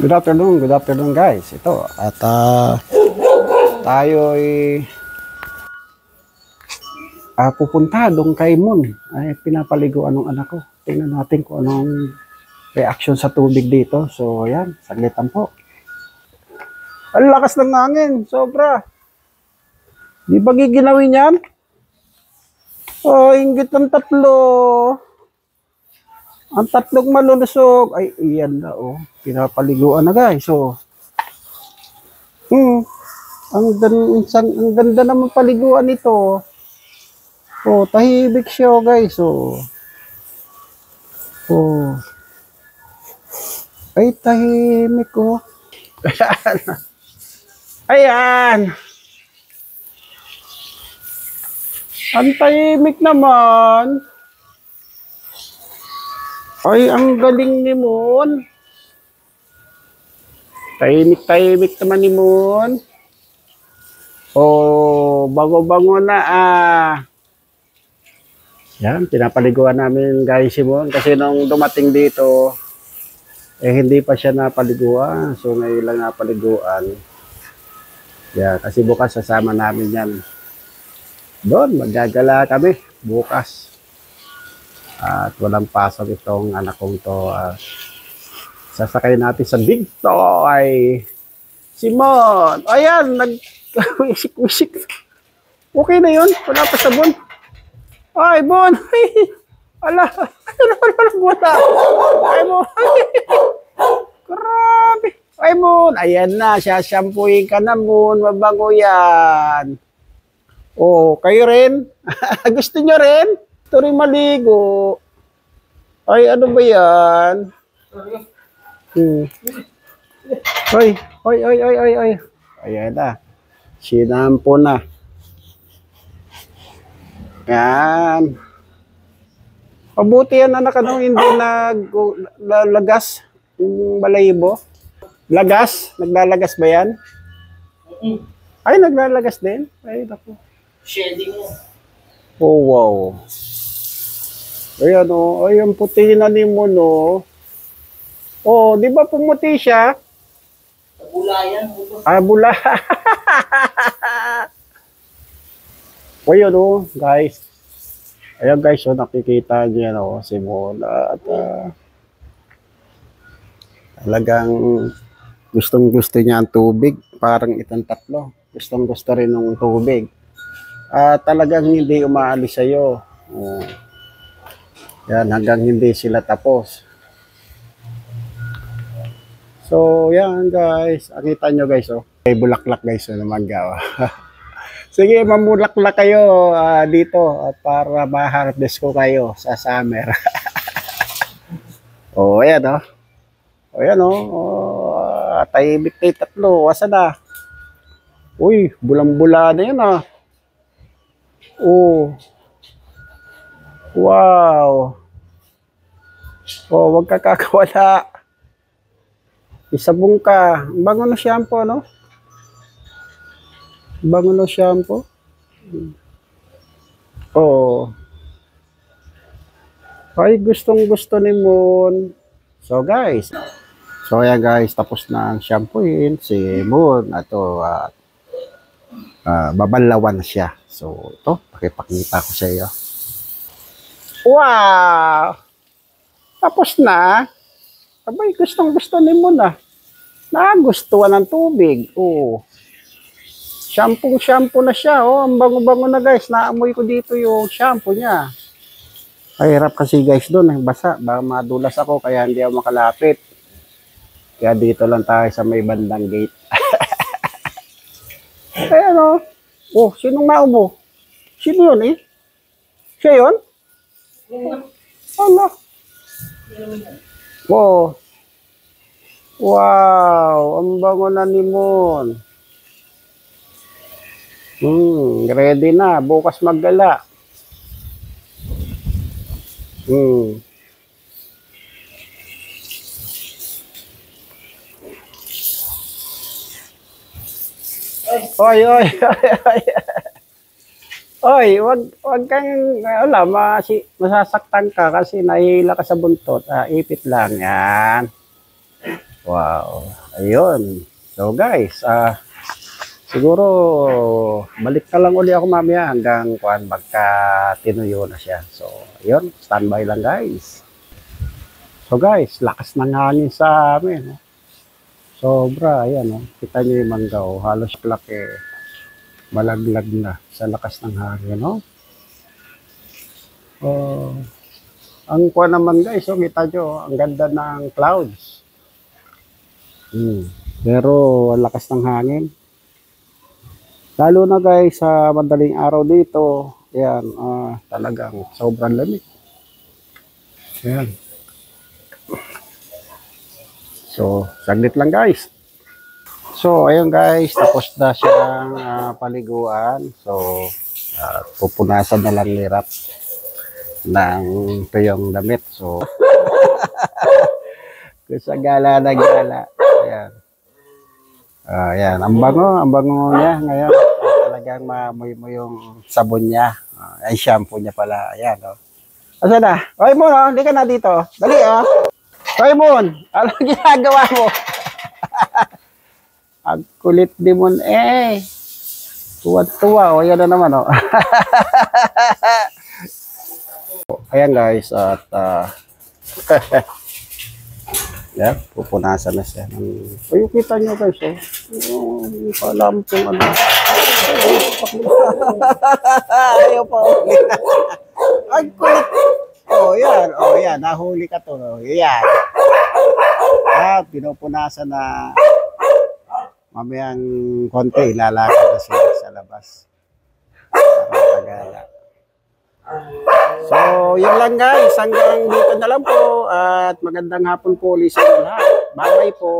Good afternoon, good afternoon guys. Ito, at ah, tayo ay ah, pupunta doon kay Moon. Ay pinapaliguan ng anak ko. Tingnan natin kung anong reaction sa tubig dito. So, yan, saglitan po. Ang lakas ng hangin, sobra. Di ba giginawin yan? Oh, inggit ng tatlo. Ang tatlong malulusog. Ay, iyan na, oh. Pinapaliguan na, guys. So, hmm. Ang, gan- ang, ang ganda naman paliguan nito. Oh, tahimik siya, oh, guys. Oh. Oh. Ay, tahimik, oh. Ayan. Ang tahimik naman. Ay, ang galing ni Mon. Tahimik-tahimik naman ni Mon. Oh, bago-bango na ah. Yan, pinapaliguan namin guys si Mon. Kasi nung dumating dito, eh hindi pa siya napaliguan. So ngayon lang napaliguan. Yeah, kasi bukas sasama namin yan. Doon, magagala kami bukas. At walang pasok itong anak kong to. ah, sasakay natin sa big toy. Simon! Ayan, nag... wisik-wisik. Okay na yun. Wala pa sabon. Ay, Bon! Ala! Ano pa naman wala? Ay, Bon! Grabe! Ay, Mon! Ayan na, sashampuin ka na, Mon. Mabango yan. Oh, kayo rin? Gusto nyo rin? Ito rin maligo. Ay, ano ba yan? Hmm. Ay, ay, ay, ay, ay, ay. Ayan na. Sinampo na. Yan. Mabuti yan anak ano, hindi naglagas yung balayibo. Lagas? Naglalagas ba yan? Ay, naglalagas din? Ay, naku. Shedding mo. Oh, wow. Ayan o. Ay, ang puti na ni mo, no. Oh, di ba pumuti siya? Buto. Ah, bula. o yun o, guys. Ayan guys, so nakikita niyo yan o, si Mola. At ah, talagang gustong gusto niya ang tubig. Parang itong tatlo. Gustong gusto rin ng tubig. Ah, talagang hindi umaalis sa'yo. Oh. Yan, hanggang hindi sila tapos. So, yan guys. Nakita nyo guys, oh. May bulaklak guys, oh, na mangga. oh. Sige, mamulaklak kayo ah, dito at para ma-harvest ko kayo sa summer. oh, ayan, oh. Oh, ayan, oh. oh tahimik na tatlo. Asa na? Uy, bulang-bula na yun, ah. Oh. Wow. Oh, wag ka kakawala. Isabong ka. Ang Bango na shampoo, no? Ang Bango na shampoo. Oh. Ay, gustong gusto ni Moon. So, guys. So, ayan guys. Tapos na ang shampooin si Moon. Ato, at ah, babalawan na siya. So, ito. Pakipakita ko sa iyo. Wow! Tapos na. Abay, gustong gusto ni mo na. Nagustuhan ng tubig. Oo. Shampoo, shampoo na siya. Oh, ang bango-bango na guys. Naamoy ko dito yung shampoo niya. Ay, hirap kasi guys doon. Eh. Basa. Baka madulas ako kaya hindi ako makalapit. Kaya dito lang tayo sa may bandang gate. Ayan oh. Oh, sinong naubo? Sino yun eh? Siya yun? Wow. Wow, ang bango na ni Mon. Hmm, ready na. Bukas maggala. Hmm. Oy, oy, oy, oy. Oy, wag wag kang wala masi, masasaktan ka kasi nahihila ka sa buntot. Ah, ipit lang 'yan. Wow. Ayun. So guys, ah siguro balik ka lang uli ako mamaya hanggang kuan magka tinuyo na siya. So, ayun, standby lang guys. So guys, lakas ng hangin sa amin. oh. Sobra, ayan oh. Kita niyo yung mangga oh. Halos plak eh. Malaglag na sa lakas ng hangin, no? Oh. Ang kuha naman guys, oh, kita nyo, ang ganda ng clouds. Hmm. Pero ang lakas ng hangin. Lalo na guys sa madaling araw dito, yan, ah, talagang sobrang lamig. Yan. So, saglit lang guys. So, ayun guys, tapos na siyang ah, paliguan. So, ah, pupunasan na lang ni ng tuyong damit. So, sa gala na gala. Ayan. Ah, ayan. Ang bango, ang bango niya ngayon. Talagang maamoy mo yung sabon niya. Ah, ay, shampoo niya pala. Ayan, oh. Asa na? Hoy, Mon, oh. Hindi ka na dito. Dali, oh. Hoy, Mon. Ano ginagawa mo? Ang kulit ni Mon, eh. Tuwa-tuwa. O, yan na naman, oh. Ayan, guys. At, ah, yan, pupunasan na siya. Ng... Ay, kita nyo guys, oh. Oh, Hindi ko alam kung ano. Ayaw pa. Ay, kulit. Oh, yan. Oh, yan. Nahuli ka to. Oh, yan. At pinupunasan na mamayang konti. Lalakad na siya sa labas. So, yun lang guys. Hanggang dito na lang po. At magandang hapon po ulit sa lahat. Bye-bye po.